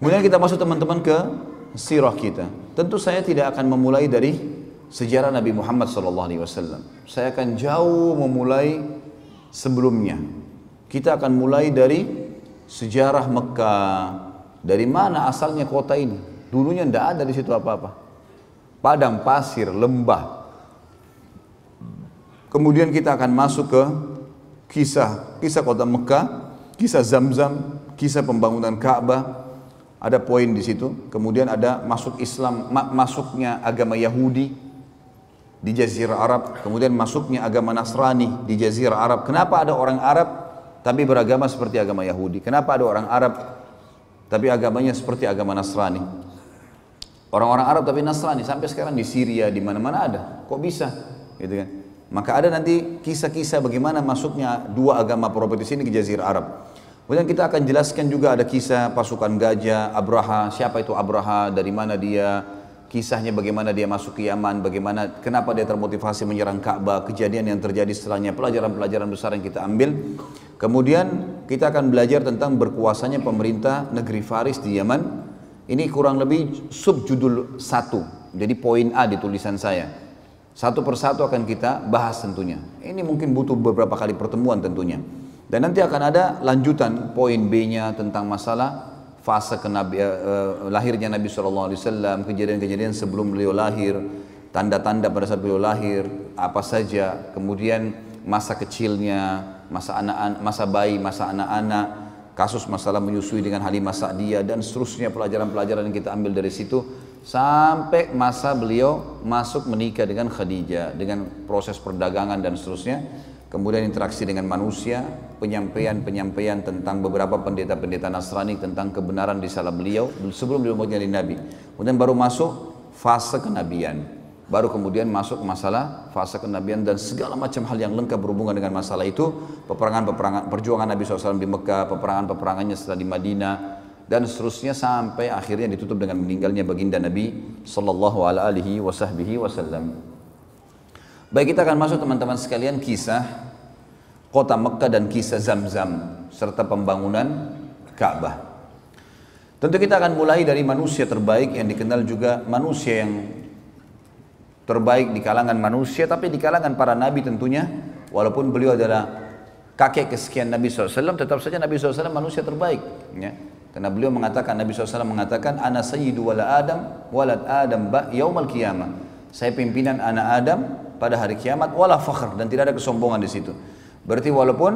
Kemudian kita masuk teman-teman ke sirah kita. Tentu saya tidak akan memulai dari sejarah Nabi Muhammad SAW. Saya akan jauh memulai sebelumnya. Kita akan mulai dari sejarah Mekah. Dari mana asalnya kota ini? Dulunya tidak ada di situ apa-apa. Padang pasir, lembah. Kemudian kita akan masuk ke kisah kisah kota Mekah, kisah Zamzam, kisah pembangunan Ka'bah, ada poin di situ. Kemudian ada masuk Islam, ma masuknya agama Yahudi di Jazirah Arab. Kemudian masuknya agama Nasrani di Jazirah Arab. Kenapa ada orang Arab tapi beragama seperti agama Yahudi? Kenapa ada orang Arab tapi agamanya seperti agama Nasrani? Orang-orang Arab tapi Nasrani sampai sekarang di Syria di mana-mana ada. Kok bisa? Gitu kan? Maka ada nanti kisah-kisah bagaimana masuknya dua agama provinsi ini ke Jazirah Arab. Kemudian kita akan jelaskan juga ada kisah pasukan gajah, Abraha, siapa itu Abraha, dari mana dia, kisahnya bagaimana dia masuk ke Yaman, bagaimana kenapa dia termotivasi menyerang Ka'bah, kejadian yang terjadi setelahnya, pelajaran-pelajaran besar yang kita ambil. Kemudian kita akan belajar tentang berkuasanya pemerintah negeri Faris di Yaman. Ini kurang lebih subjudul satu, jadi poin A di tulisan saya. Satu persatu akan kita bahas tentunya. Ini mungkin butuh beberapa kali pertemuan tentunya. Dan nanti akan ada lanjutan poin B-nya tentang masalah fase kenabi, uh, lahirnya Nabi SAW, kejadian-kejadian sebelum beliau lahir, tanda-tanda pada saat beliau lahir, apa saja, kemudian masa kecilnya, masa anak, masa bayi, masa anak-anak, kasus masalah menyusui dengan Halimah Sa'diyah dan seterusnya pelajaran-pelajaran yang kita ambil dari situ sampai masa beliau masuk menikah dengan Khadijah dengan proses perdagangan dan seterusnya kemudian interaksi dengan manusia, penyampaian-penyampaian tentang beberapa pendeta-pendeta Nasrani tentang kebenaran di salah beliau sebelum beliau menjadi nabi. Kemudian baru masuk fase kenabian. Baru kemudian masuk masalah fase kenabian dan segala macam hal yang lengkap berhubungan dengan masalah itu. Peperangan-peperangan perjuangan Nabi SAW di Mekah, peperangan-peperangannya setelah di Madinah, dan seterusnya sampai akhirnya ditutup dengan meninggalnya baginda Nabi sallallahu alaihi wasallam. Baik kita akan masuk teman-teman sekalian kisah kota Mekah dan kisah Zam-Zam serta pembangunan Ka'bah. Tentu kita akan mulai dari manusia terbaik yang dikenal juga manusia yang terbaik di kalangan manusia tapi di kalangan para nabi tentunya walaupun beliau adalah kakek kesekian Nabi SAW tetap saja Nabi SAW manusia terbaik ya. Karena beliau mengatakan Nabi SAW mengatakan ana sayyidu wala adam walad adam ba yaumal qiyamah. Saya pimpinan anak Adam pada hari kiamat wala fakhr dan tidak ada kesombongan di situ. Berarti walaupun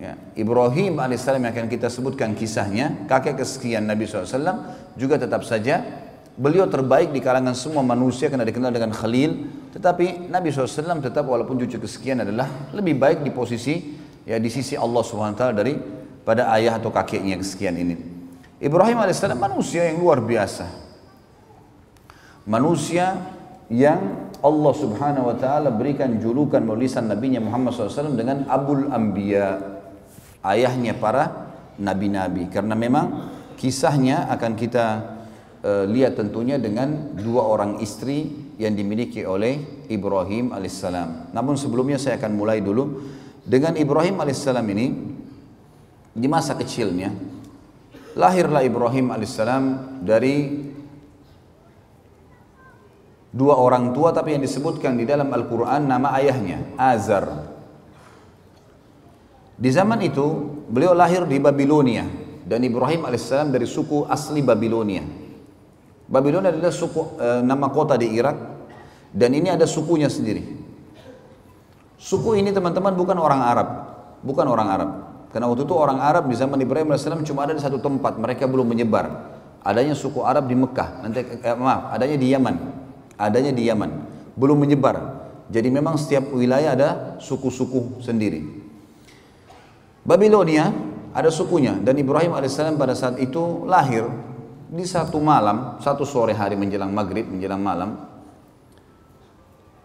ya, Ibrahim alaihissalam yang akan kita sebutkan kisahnya kakek kesekian Nabi SAW juga tetap saja beliau terbaik di kalangan semua manusia karena dikenal dengan Khalil. Tetapi Nabi SAW tetap walaupun cucu kesekian adalah lebih baik di posisi ya di sisi Allah SWT dari pada ayah atau kakeknya kesekian ini. Ibrahim alaihissalam manusia yang luar biasa. Manusia yang Allah subhanahu wa ta'ala berikan julukan melalui Nabi Muhammad SAW dengan Abul Anbiya ayahnya para nabi-nabi. Karena memang kisahnya akan kita uh, lihat tentunya dengan dua orang istri yang dimiliki oleh Ibrahim alaihissalam. Namun sebelumnya saya akan mulai dulu. Dengan Ibrahim alaihissalam ini di masa kecilnya lahirlah Ibrahim alaihissalam dari dua orang tua tapi yang disebutkan di dalam Al-Quran nama ayahnya Azar. Di zaman itu beliau lahir di Babilonia. Dan Ibrahim alaihissalam dari suku asli Babilonia. Babilonia adalah suku e, nama kota di Irak. Dan ini ada sukunya sendiri. Suku ini teman-teman bukan orang Arab. Bukan orang Arab. Karena waktu itu orang Arab di zaman Ibrahim alaihissalam cuma ada di satu tempat. Mereka belum menyebar. Adanya suku Arab di Mekah. Nanti eh, maaf adanya di Yaman adanya di Yaman, belum menyebar. Jadi memang setiap wilayah ada suku-suku sendiri. Babilonia ada sukunya dan Ibrahim alaihissalam pada saat itu lahir di satu malam, satu sore hari menjelang maghrib, menjelang malam.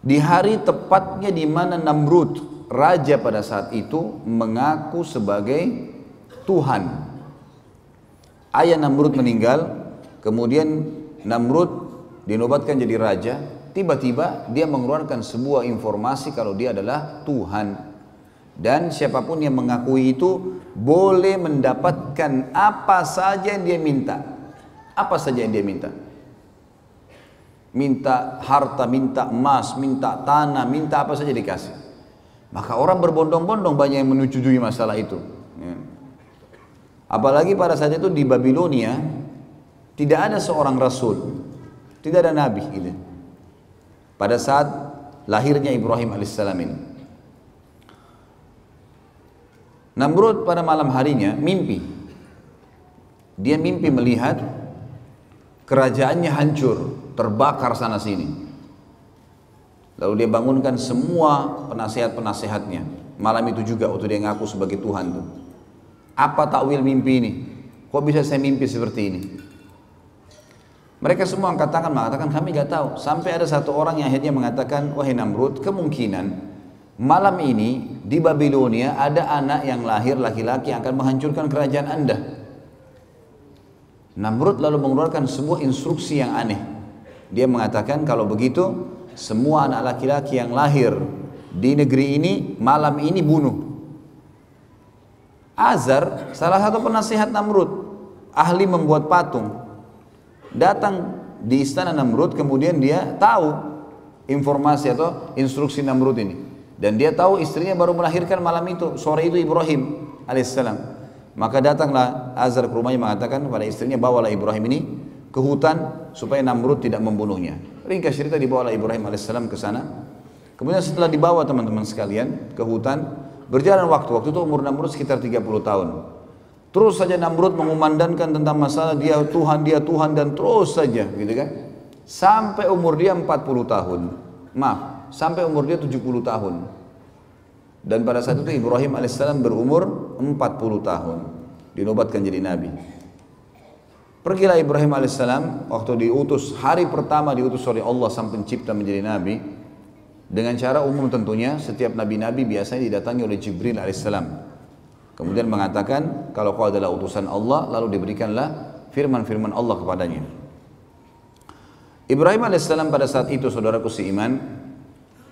Di hari tepatnya di mana Namrud, raja pada saat itu mengaku sebagai Tuhan. Ayah Namrud meninggal, kemudian Namrud dinobatkan jadi raja, tiba-tiba dia mengeluarkan sebuah informasi kalau dia adalah Tuhan. Dan siapa pun yang mengakui itu boleh mendapatkan apa saja yang dia minta. Apa saja yang dia minta. Minta harta, minta emas, minta tanah, minta apa saja dikasih. Maka orang berbondong-bondong banyak yang menyetujui masalah itu. Ya. Apalagi pada saat itu di Babilonia tidak ada seorang rasul, tidak ada nabi gitu. Pada saat lahirnya Ibrahim alaihissalam ini. Namrud pada malam harinya mimpi. Dia mimpi melihat kerajaannya hancur, terbakar sana sini. Lalu dia bangunkan semua penasehat-penasehatnya. Malam itu juga waktu dia ngaku sebagai Tuhan tuh. Apa takwil mimpi ini? Kok bisa saya mimpi seperti ini? Mereka semua angkat tangan mengatakan kami gak tahu. Sampai ada satu orang yang akhirnya mengatakan, wahai Namrud, kemungkinan malam ini di Babilonia ada anak yang lahir laki-laki yang akan menghancurkan kerajaan anda. Namrud lalu mengeluarkan sebuah instruksi yang aneh. Dia mengatakan kalau begitu semua anak laki-laki yang lahir di negeri ini malam ini bunuh. Azar, salah satu penasehat Namrud, ahli membuat patung, datang di istana Namrud, kemudian dia tahu informasi atau instruksi Namrud ini. Dan dia tahu istrinya baru melahirkan malam itu, sore itu Ibrahim alaihissalam. Maka datanglah Azar ke rumahnya mengatakan kepada istrinya, bawalah Ibrahim ini ke hutan supaya Namrud tidak membunuhnya. Ringkas cerita dibawa Ibrahim alaihissalam ke sana. Kemudian setelah dibawa teman-teman sekalian ke hutan, berjalan waktu. Waktu itu umur Namrud sekitar 30 tahun. Terus saja Namrud mengumandangkan tentang masalah dia Tuhan, dia Tuhan dan terus saja gitu kan. Sampai umur dia 40 tahun. Maaf, sampai umur dia 70 tahun. Dan pada saat itu Ibrahim alaihissalam berumur 40 tahun. Dinobatkan jadi nabi. Pergilah Ibrahim alaihissalam waktu diutus hari pertama diutus oleh Allah sang pencipta menjadi nabi dengan cara umum tentunya setiap nabi-nabi biasanya didatangi oleh Jibril alaihissalam. Kemudian mengatakan kalau kau adalah utusan Allah lalu diberikanlah firman-firman Allah kepadanya. Ibrahim alaihissalam pada saat itu saudaraku seiman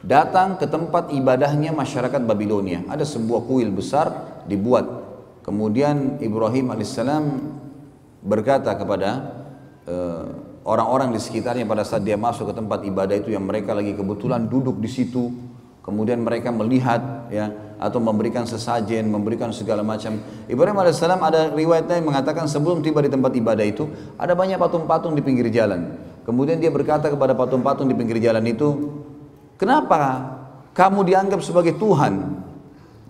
datang ke tempat ibadahnya masyarakat Babilonia. Ada sebuah kuil besar dibuat. Kemudian Ibrahim alaihissalam berkata kepada uh, orang-orang di sekitarnya pada saat dia masuk ke tempat ibadah itu yang mereka lagi kebetulan duduk di situ kemudian mereka melihat ya atau memberikan sesajen memberikan segala macam. Ibrahim alaihissalam ada riwayatnya yang mengatakan sebelum tiba di tempat ibadah itu ada banyak patung-patung di pinggir jalan. Kemudian dia berkata kepada patung-patung di pinggir jalan itu kenapa kamu dianggap sebagai Tuhan?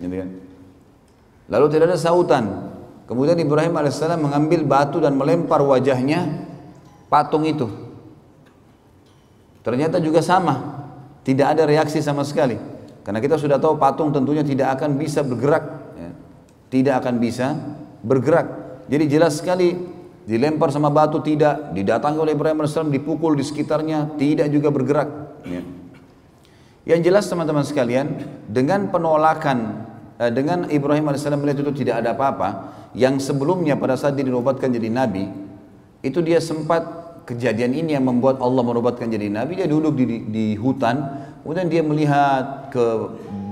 Gitu kan. Lalu tidak ada sautan. Kemudian Ibrahim AS mengambil batu dan melempar wajahnya patung itu. Ternyata juga sama, tidak ada reaksi sama sekali. Karena kita sudah tahu patung tentunya tidak akan bisa bergerak, ya. tidak akan bisa bergerak. Jadi jelas sekali dilempar sama batu tidak, didatangi oleh Ibrahim AS dipukul di sekitarnya tidak juga bergerak. Ya. Yang jelas teman-teman sekalian, dengan penolakan Eh, dengan Ibrahim AS melihat itu tidak ada apa-apa, yang sebelumnya pada saat dia dinobatkan jadi nabi, itu dia sempat kejadian ini yang membuat Allah menobatkan jadi nabi, dia duduk di, di hutan, kemudian dia melihat ke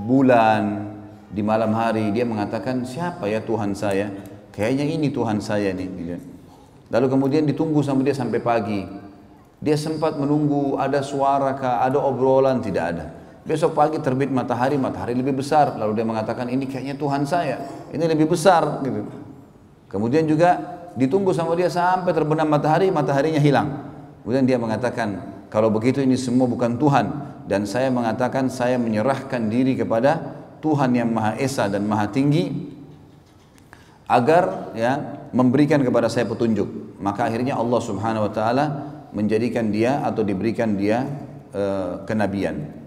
bulan di malam hari, dia mengatakan siapa ya Tuhan saya? Kayaknya ini Tuhan saya nih. Lalu kemudian ditunggu sama dia sampai pagi. Dia sempat menunggu ada suara kah, ada obrolan, tidak ada. Besok pagi terbit matahari, matahari lebih besar. Lalu dia mengatakan ini kayaknya Tuhan saya, ini lebih besar gitu. Kemudian juga ditunggu sama dia sampai terbenam matahari, mataharinya hilang. Kemudian dia mengatakan, kalau begitu ini semua bukan Tuhan dan saya mengatakan saya menyerahkan diri kepada Tuhan yang Maha Esa dan Maha Tinggi agar ya memberikan kepada saya petunjuk. Maka akhirnya Allah Subhanahu wa taala menjadikan dia atau diberikan dia uh, kenabian.